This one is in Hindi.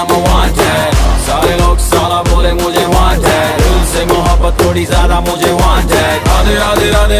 I'm a wanted सारे लोग साला बोले मुझे wanted दिल से मोहब्बत थोड़ी ज़्यादा मुझे wanted राधे राधे राधे।